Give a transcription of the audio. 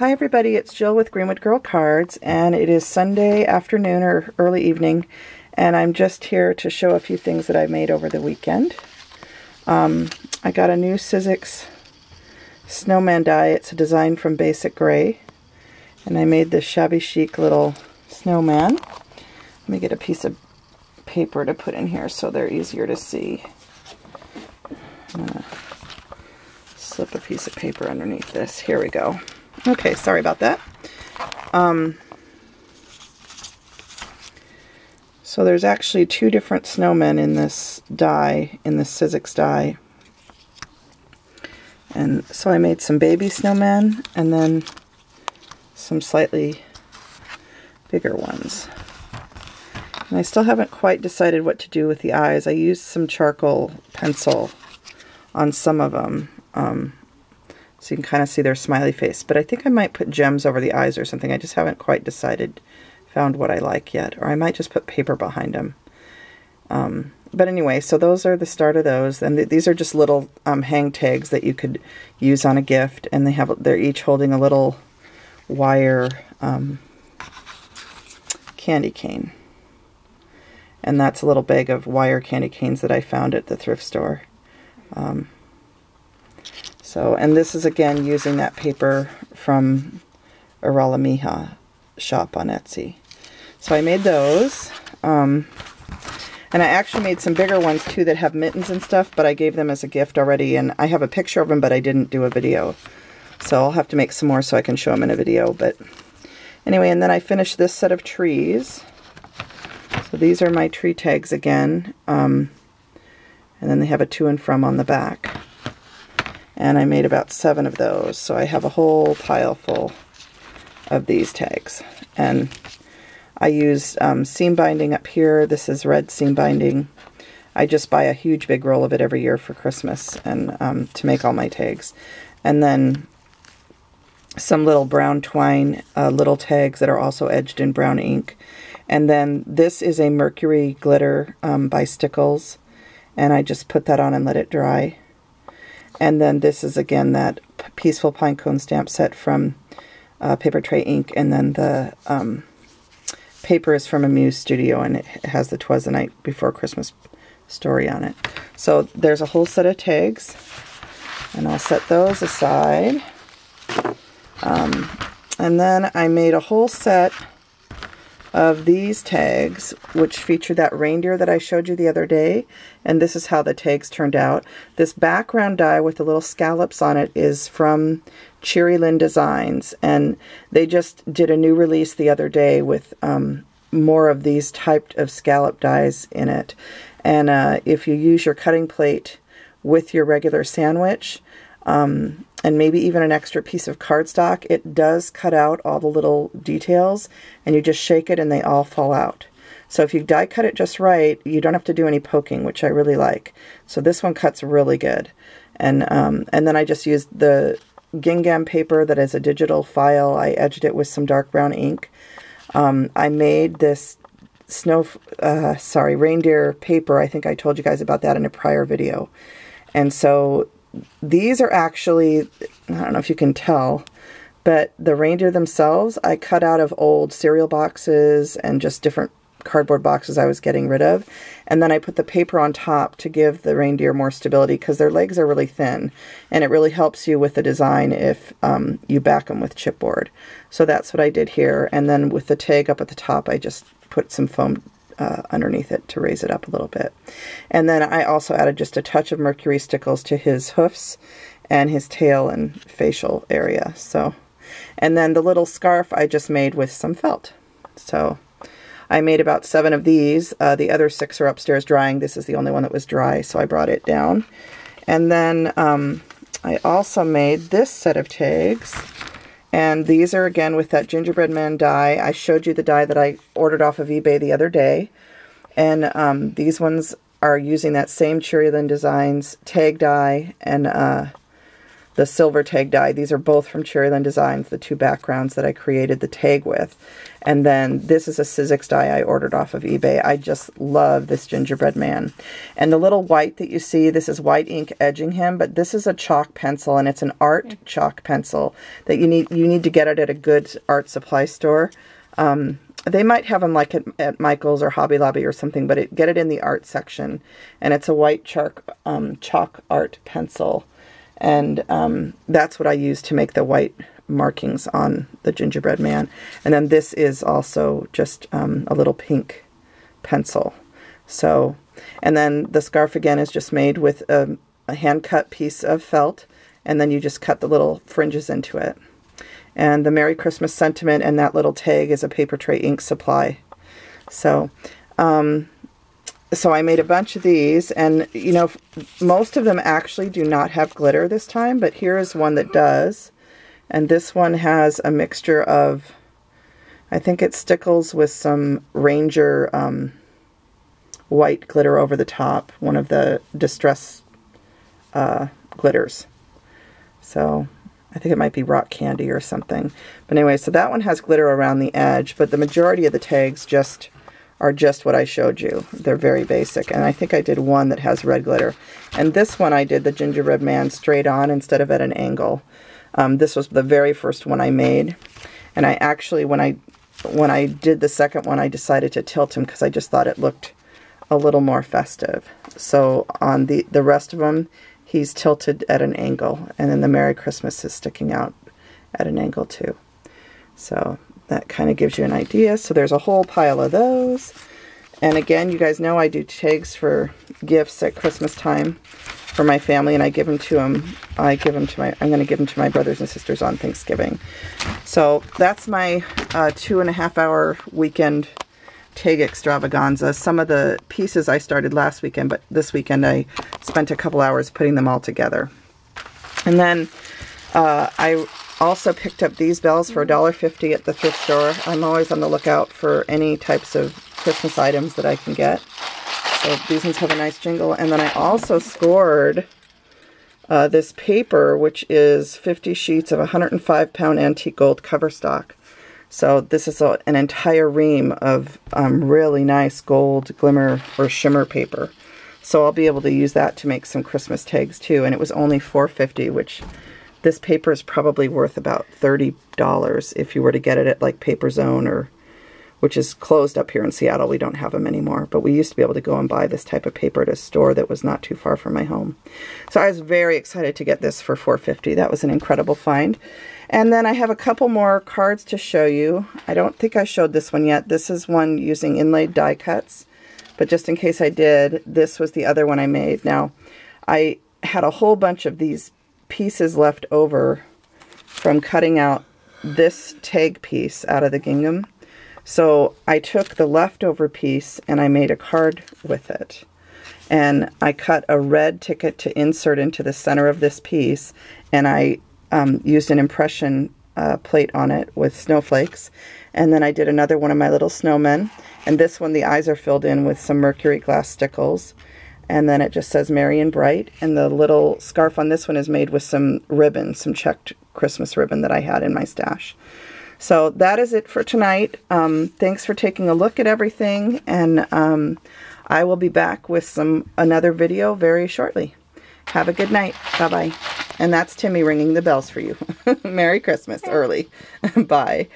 Hi everybody, it's Jill with Greenwood Girl Cards and it is Sunday afternoon or early evening and I'm just here to show a few things that I made over the weekend. Um, I got a new Sizzix snowman die. It's a design from BasicGrey and I made this shabby chic little snowman. Let me get a piece of paper to put in here so they're easier to see. Slip a piece of paper underneath this. Here we go. Okay, sorry about that. Um, so there's actually two different snowmen in this die, in this Sizzix die. And so I made some baby snowmen and then some slightly bigger ones. And I still haven't quite decided what to do with the eyes. I used some charcoal pencil on some of them. Um, so you can kind of see their smiley face. But I think I might put gems over the eyes or something. I just haven't quite decided, found what I like yet. Or I might just put paper behind them. Um, but anyway, so those are the start of those. And th these are just little um, hang tags that you could use on a gift. And they have they're each holding a little wire um, candy cane. And that's a little bag of wire candy canes that I found at the thrift store. Um, so, and this is again using that paper from Arala shop on Etsy. So I made those. Um, and I actually made some bigger ones too that have mittens and stuff, but I gave them as a gift already. And I have a picture of them, but I didn't do a video. So I'll have to make some more so I can show them in a video. But anyway, and then I finished this set of trees. So these are my tree tags again. Um, and then they have a to and from on the back and I made about seven of those. So I have a whole pile full of these tags. And I used um, seam binding up here. This is red seam binding. I just buy a huge big roll of it every year for Christmas and um, to make all my tags. And then some little brown twine uh, little tags that are also edged in brown ink. And then this is a mercury glitter um, by Stickles. And I just put that on and let it dry and then this is again that Peaceful Pinecone stamp set from uh, Papertrey Ink. And then the um, paper is from Amuse Studio and it has the Twas the Night Before Christmas story on it. So there's a whole set of tags. And I'll set those aside. Um, and then I made a whole set of these tags, which feature that reindeer that I showed you the other day. And this is how the tags turned out. This background die with the little scallops on it is from Cheery Lynn Designs. And they just did a new release the other day with um, more of these typed of scallop dies in it. And uh, if you use your cutting plate with your regular sandwich, um, and maybe even an extra piece of cardstock, it does cut out all the little details and you just shake it and they all fall out. So if you die cut it just right, you don't have to do any poking, which I really like. So this one cuts really good. And, um, and then I just used the gingham paper that is a digital file. I edged it with some dark brown ink. Um, I made this snow, uh, sorry, reindeer paper. I think I told you guys about that in a prior video. And so these are actually, I don't know if you can tell, but the reindeer themselves I cut out of old cereal boxes and just different cardboard boxes I was getting rid of. And then I put the paper on top to give the reindeer more stability because their legs are really thin. And it really helps you with the design if um, you back them with chipboard. So that's what I did here. And then with the tag up at the top, I just put some foam uh, underneath it to raise it up a little bit. And then I also added just a touch of mercury stickles to his hoofs and his tail and facial area. So, and then the little scarf I just made with some felt. So I made about seven of these. Uh, the other six are upstairs drying. This is the only one that was dry, so I brought it down. And then um, I also made this set of tags. And these are again with that gingerbread man die. I showed you the die that I ordered off of eBay the other day. And um, these ones are using that same Cheery Lynn Designs tag die. And uh, the silver tag die. These are both from Cheery Lynn Designs, the two backgrounds that I created the tag with. And then this is a Sizzix die I ordered off of eBay. I just love this gingerbread man. And the little white that you see, this is white ink edging him, but this is a chalk pencil and it's an art chalk pencil that you need you need to get it at a good art supply store. Um, they might have them like at, at, Michael's or Hobby Lobby or something, but it, get it in the art section. And it's a white chalk, um, chalk art pencil. And um, that's what I use to make the white markings on the gingerbread man. And then this is also just um, a little pink pencil. So, and then the scarf again is just made with a, a hand cut piece of felt and then you just cut the little fringes into it. And the Merry Christmas sentiment and that little tag is a Papertrey Ink supply. So, um, so I made a bunch of these and you know most of them actually do not have glitter this time but here is one that does and this one has a mixture of, I think it stickles with some Ranger um, white glitter over the top, one of the Distress uh, glitters. So I think it might be rock candy or something. But anyway, so that one has glitter around the edge, but the majority of the tags just are just what I showed you. They're very basic. And I think I did one that has red glitter. And this one I did the gingerbread man straight on instead of at an angle. Um, this was the very first one I made. And I actually, when I when I did the second one, I decided to tilt him because I just thought it looked a little more festive. So on the, the rest of them, he's tilted at an angle. And then the Merry Christmas is sticking out at an angle too. So that kind of gives you an idea. So there's a whole pile of those. And again, you guys know I do tags for gifts at Christmas time for my family, and I give them to them. I give them to my. I'm going to give them to my brothers and sisters on Thanksgiving. So that's my uh, two and a half hour weekend tag extravaganza. Some of the pieces I started last weekend, but this weekend I spent a couple hours putting them all together. And then uh, I also picked up these bells for $1.50 at the thrift store. I'm always on the lookout for any types of Christmas items that I can get. So these ones have a nice jingle. And then I also scored uh, this paper, which is 50 sheets of 105 pound antique gold cover stock. So this is a, an entire ream of um, really nice gold glimmer or shimmer paper. So I'll be able to use that to make some Christmas tags too. And it was only 4.50, which this paper is probably worth about $30 if you were to get it at like Paper Zone or which is closed up here in Seattle. We don't have them anymore, but we used to be able to go and buy this type of paper at a store that was not too far from my home. So I was very excited to get this for 450. That was an incredible find. And then I have a couple more cards to show you. I don't think I showed this one yet. This is one using inlaid die cuts, but just in case I did, this was the other one I made. Now, I had a whole bunch of these pieces left over from cutting out this tag piece out of the gingham. So I took the leftover piece and I made a card with it. And I cut a red ticket to insert into the center of this piece and I um, used an impression uh, plate on it with snowflakes. And then I did another one of my little snowmen. And this one, the eyes are filled in with some mercury glass stickles. And then it just says Merry and Bright. And the little scarf on this one is made with some ribbon, some checked Christmas ribbon that I had in my stash. So that is it for tonight. Um, thanks for taking a look at everything, and um, I will be back with some another video very shortly. Have a good night. Bye-bye. And that's Timmy ringing the bells for you. Merry Christmas early. Bye.